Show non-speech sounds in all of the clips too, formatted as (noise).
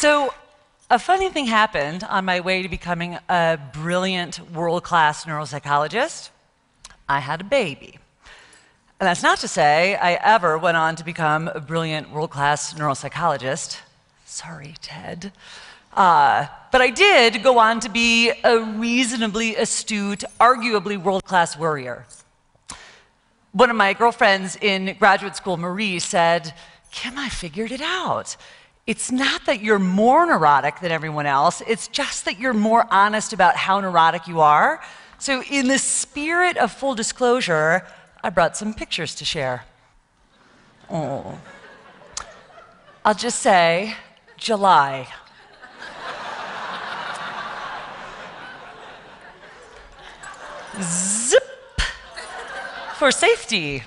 So, a funny thing happened on my way to becoming a brilliant world class neuropsychologist. I had a baby. And that's not to say I ever went on to become a brilliant world class neuropsychologist. Sorry, Ted. Uh, but I did go on to be a reasonably astute, arguably world class worrier. One of my girlfriends in graduate school, Marie, said, Kim, I figured it out. It's not that you're more neurotic than everyone else, it's just that you're more honest about how neurotic you are. So, in the spirit of full disclosure, I brought some pictures to share. Oh. I'll just say July. Zip for safety.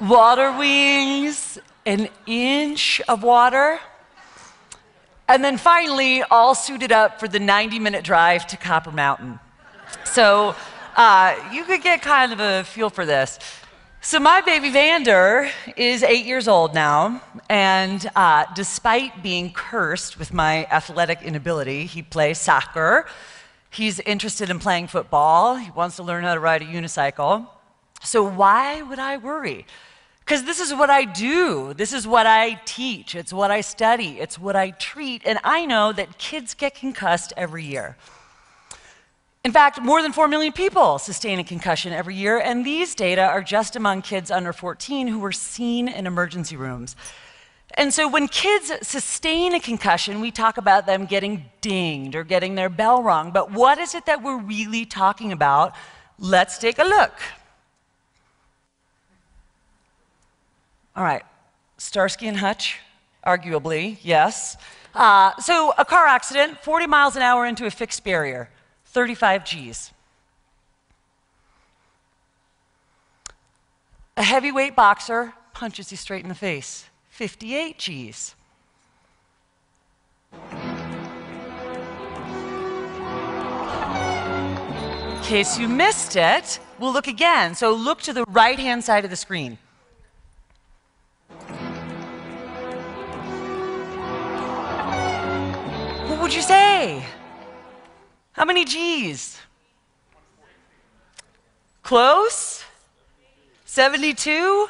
Water wings an inch of water. And then finally, all suited up for the 90 minute drive to Copper Mountain. So uh, you could get kind of a feel for this. So, my baby Vander is eight years old now, and uh, despite being cursed with my athletic inability, he plays soccer. He's interested in playing football. He wants to learn how to ride a unicycle. So, why would I worry? Because this is what I do. This is what I teach. It's what I study. It's what I treat. And I know that kids get concussed every year. In fact, more than 4 million people sustain a concussion every year, and these data are just among kids under 14 who were seen in emergency rooms. And so when kids sustain a concussion, we talk about them getting dinged or getting their bell rung. But what is it that we're really talking about? Let's take a look. All right, Starsky and Hutch, arguably, yes. Uh, so, a car accident, 40 miles an hour into a fixed barrier, 35 G's. A heavyweight boxer punches you straight in the face, 58 G's. In case you missed it, we'll look again. So look to the right hand side of the screen. What would you say? How many G's? Close? 72?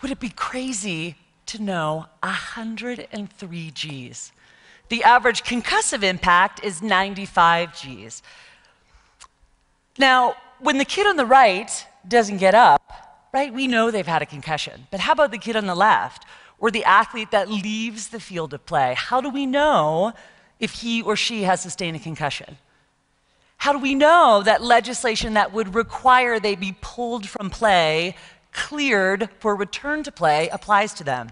Would it be crazy to know 103 G's? The average concussive impact is 95 G's. Now, when the kid on the right doesn't get up, right, we know they've had a concussion. But how about the kid on the left or the athlete that leaves the field of play? How do we know if he or she has sustained a concussion? How do we know that legislation that would require they be pulled from play, cleared for return to play, applies to them?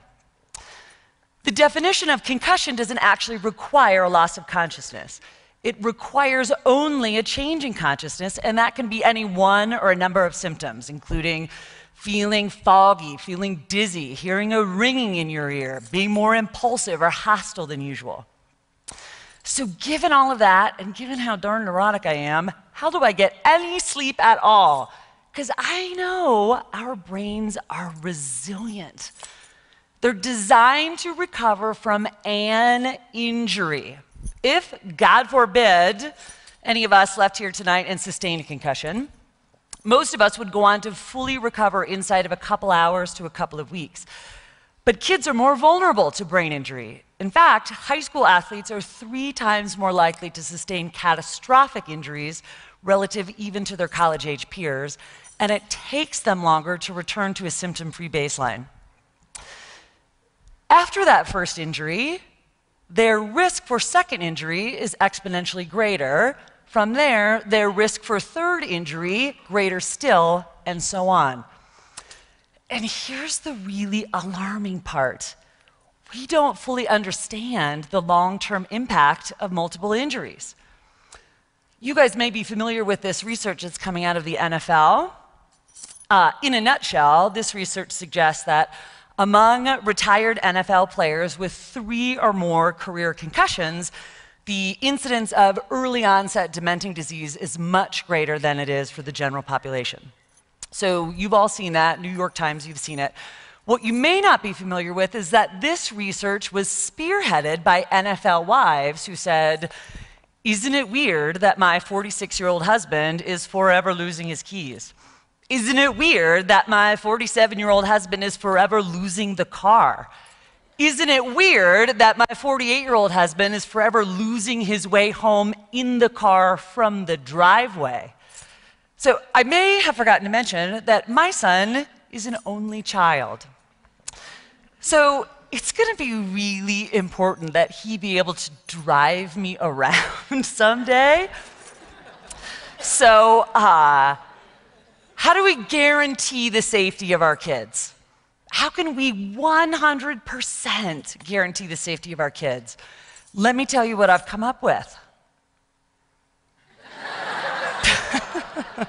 The definition of concussion doesn't actually require a loss of consciousness. It requires only a change in consciousness, and that can be any one or a number of symptoms, including feeling foggy, feeling dizzy, hearing a ringing in your ear, being more impulsive or hostile than usual. So, given all of that, and given how darn neurotic I am, how do I get any sleep at all? Because I know our brains are resilient. They're designed to recover from an injury. If, God forbid, any of us left here tonight and sustained a concussion, most of us would go on to fully recover inside of a couple hours to a couple of weeks. But kids are more vulnerable to brain injury. In fact, high school athletes are three times more likely to sustain catastrophic injuries relative even to their college age peers, and it takes them longer to return to a symptom free baseline. After that first injury, their risk for second injury is exponentially greater. From there, their risk for third injury, greater still, and so on. And here's the really alarming part we don't fully understand the long term impact of multiple injuries. You guys may be familiar with this research that's coming out of the NFL. Uh, in a nutshell, this research suggests that Among retired NFL players with three or more career concussions, the incidence of early onset dementing disease is much greater than it is for the general population. So you've all seen that, New York Times, you've seen it. What you may not be familiar with is that this research was spearheaded by NFL wives who said, Isn't it weird that my 46 year old husband is forever losing his keys? Isn't it weird that my 47 year old husband is forever losing the car? Isn't it weird that my 48 year old husband is forever losing his way home in the car from the driveway? So I may have forgotten to mention that my son is an only child. So it's going to be really important that he be able to drive me (laughs) around someday. So, uh, how do we guarantee the safety of our kids? How can we 100% guarantee the safety of our kids? Let me tell you what I've come up with. (laughs)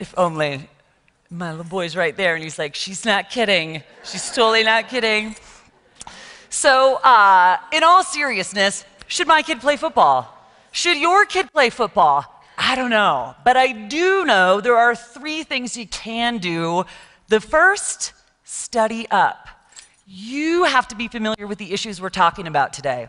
if only my little boy's right there, and he's like, she's not kidding. She's totally not kidding. So, uh, in all seriousness, should my kid play football? Should your kid play football? I don't know. But I do know there are three things you can do. The first, study up. You have to be familiar with the issues we're talking about today.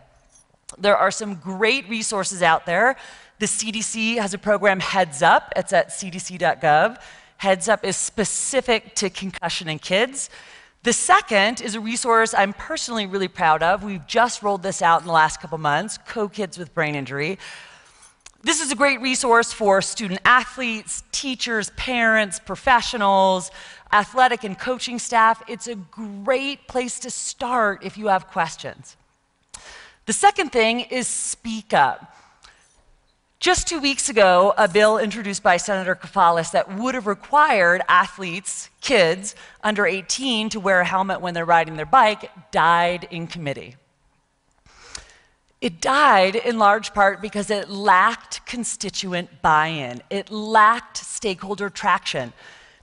There are some great resources out there. The CDC has a program, Heads Up. It's at cdc.gov. Heads Up is specific to concussion in kids. The second is a resource I'm personally really proud of. We've just rolled this out in the last couple months Co Kids with Brain Injury. This is a great resource for student athletes, teachers, parents, professionals, athletic and coaching staff. It's a great place to start if you have questions. The second thing is speak up. Just two weeks ago, a bill introduced by Senator Kefalas that would have required athletes, kids under 18, to wear a helmet when they're riding their bike died in committee. It died in large part because it lacked constituent buy in, it lacked stakeholder traction.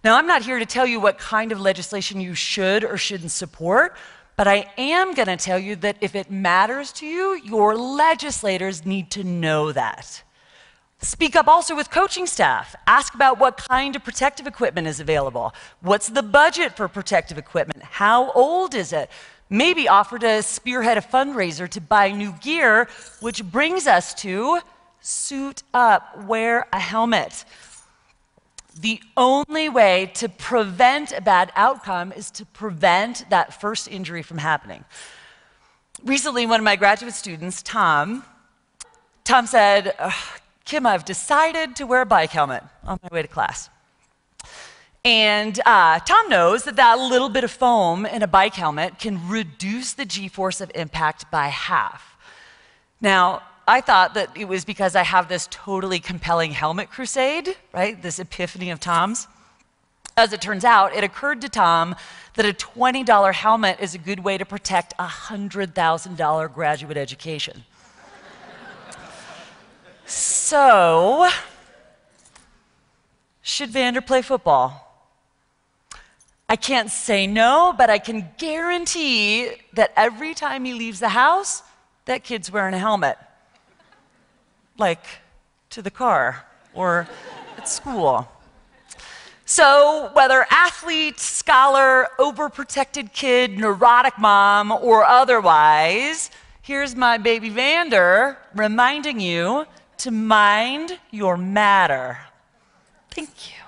Now, I'm not here to tell you what kind of legislation you should or shouldn't support, but I am going to tell you that if it matters to you, your legislators need to know that. Speak up also with coaching staff. Ask about what kind of protective equipment is available. What's the budget for protective equipment? How old is it? maybe offer to spearhead a fundraiser to buy new gear, which brings us to suit up, wear a helmet. The only way to prevent a bad outcome is to prevent that first injury from happening. Recently, one of my graduate students, Tom, Tom said, Kim, I've decided to wear a bike helmet on my way to class. And uh, Tom knows that that little bit of foam in a bike helmet can reduce the g force of impact by half. Now, I thought that it was because I have this totally compelling helmet crusade, right? This epiphany of Tom's. As it turns out, it occurred to Tom that a $20 helmet is a good way to protect a $100,000 graduate education. So, should Vander play football? I can't say no, but I can guarantee that every time he leaves the house, that kid's wearing a helmet. Like to the car or at school. So, whether athlete, scholar, overprotected kid, neurotic mom, or otherwise, here's my baby Vander reminding you to mind your matter. Thank you.